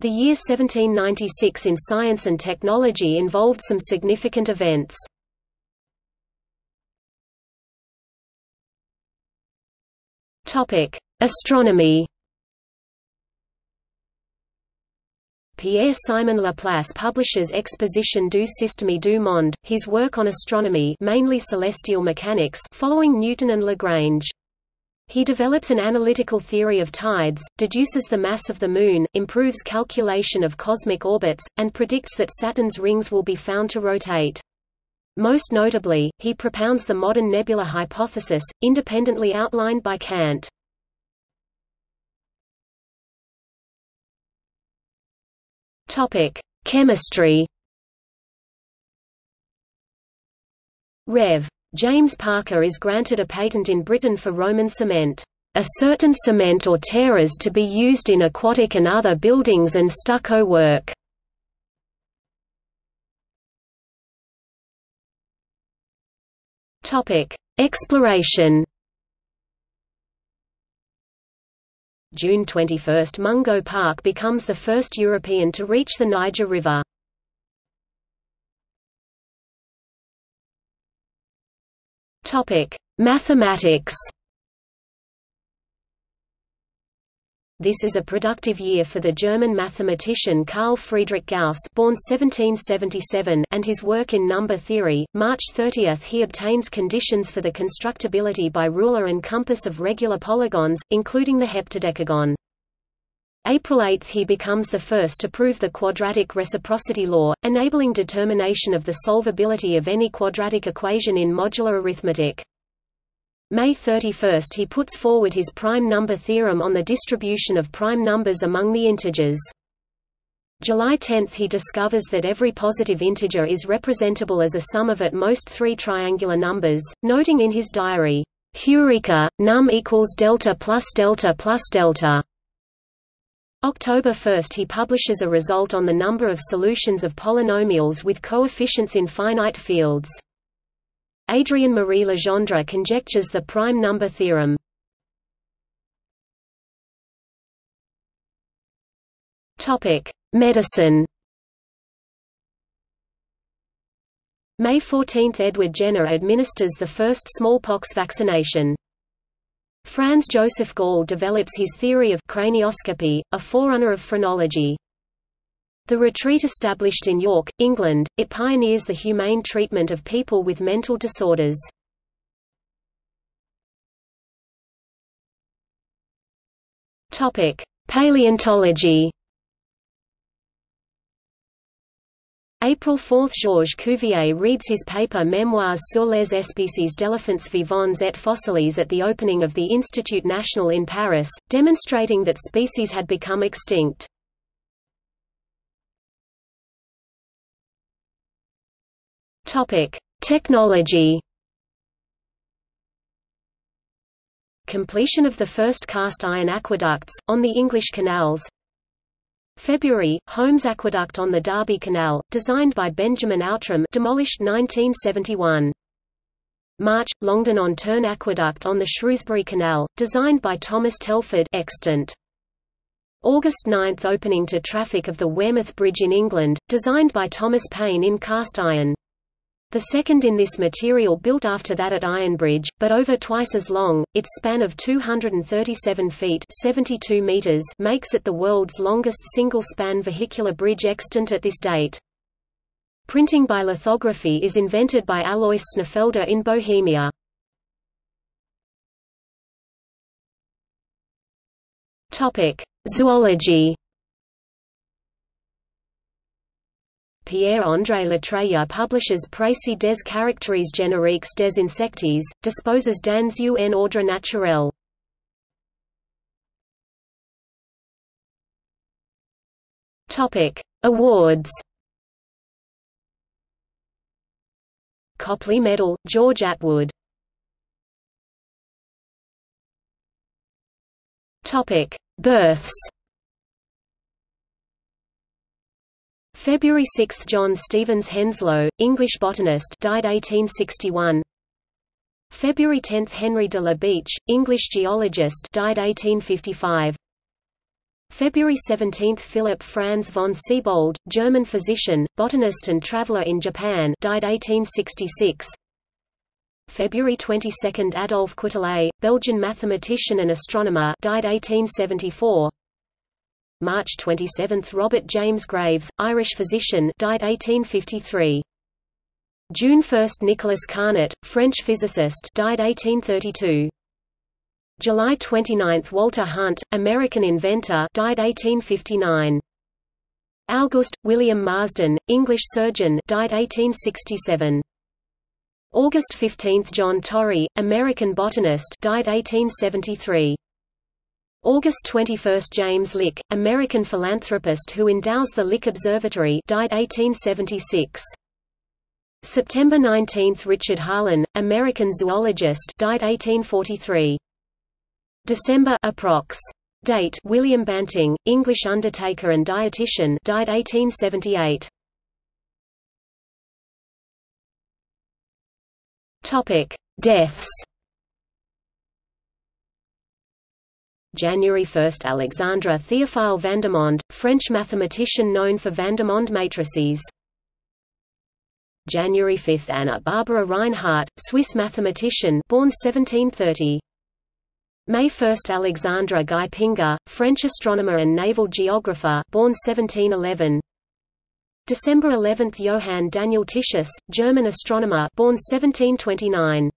The year 1796 in science and technology involved some significant events. Astronomy Pierre-Simon Laplace publishes Exposition du système du monde, his work on astronomy mainly celestial mechanics following Newton and Lagrange. He develops an analytical theory of tides, deduces the mass of the Moon, improves calculation of cosmic orbits, and predicts that Saturn's rings will be found to rotate. Most notably, he propounds the modern nebula hypothesis, independently outlined by Kant. Chemistry Rev. James Parker is granted a patent in Britain for Roman cement, "...a certain cement or terras to be used in aquatic and other buildings and stucco work." Exploration June 21 – Mungo Park becomes the first European to reach the Niger River. Mathematics This is a productive year for the German mathematician Carl Friedrich Gauss born 1777 and his work in number theory. March 30 he obtains conditions for the constructibility by ruler and compass of regular polygons, including the heptadecagon. April 8 he becomes the first to prove the quadratic reciprocity law, enabling determination of the solvability of any quadratic equation in modular arithmetic. May 31 he puts forward his prime number theorem on the distribution of prime numbers among the integers. July 10 he discovers that every positive integer is representable as a sum of at most three triangular numbers, noting in his diary, Eureka, num equals delta plus delta plus delta. October 1 he publishes a result on the number of solutions of polynomials with coefficients in finite fields. Adrien Marie Legendre conjectures the prime number theorem. Medicine May 14 – Edward Jenner administers the first smallpox vaccination. Franz Joseph Gall develops his theory of cranioscopy, a forerunner of phrenology. The retreat established in York, England, it pioneers the humane treatment of people with mental disorders. Paleontology April 4 – Georges Cuvier reads his paper Mémoires sur les espèces d'éléphants vivants et fossiles at the opening of the Institut National in Paris, demonstrating that species had become extinct. Technology Completion of the first cast iron aqueducts, on the English canals February, Holmes Aqueduct on the Derby Canal, designed by Benjamin Outram demolished 1971. March, Longdon-on-Tern Aqueduct on the Shrewsbury Canal, designed by Thomas Telford extant. August 9 – Opening to traffic of the Wearmouth Bridge in England, designed by Thomas Paine in cast iron. The second in this material built after that at Ironbridge, but over twice as long, its span of 237 feet 72 meters makes it the world's longest single-span vehicular bridge extant at this date. Printing by lithography is invented by Alois Senefelder in Bohemia. Zoology Pierre-André Latreille publishes Précis des caractères génériques des insectes, disposes dans un ordre naturel. Awards Copley Medal, George Atwood. Births February 6 – John Stevens Henslow, English botanist died 1861 February 10 – Henry de la Beche, English geologist died 1855 February 17 – Philipp Franz von Siebold, German physician, botanist and traveler in Japan died 1866 February 22 – Adolphe Quetelet, Belgian mathematician and astronomer died 1874 March 27 – Robert James Graves, Irish physician died 1853 June 1 – Nicolas Carnot, French physicist died 1832 July 29 – Walter Hunt, American inventor died 1859 August – William Marsden, English surgeon died 1867 August 15 – John Torrey, American botanist died 1873. August 21 – James Lick, American philanthropist who endows the Lick Observatory died 1876. September 19 – Richard Harlan, American zoologist died 1843. December approx. Date William Banting, English undertaker and dietitian died 1878. Topic: Deaths. January 1 – Alexandre Théophile Vandermonde, French mathematician known for Vandermonde matrices. January 5 – Anna Barbara Reinhardt, Swiss mathematician born 1730. May 1 – Alexandre Guy Pingré, French astronomer and naval geographer born 1711. December 11 – Johann Daniel Titius, German astronomer born 1729.